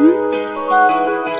Hmm?